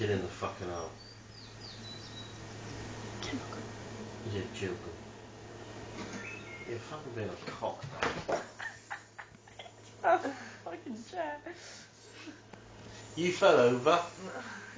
Get in the fucking um, hole. You're joking. You're fucking being a cock. Fucking chair. You fell over.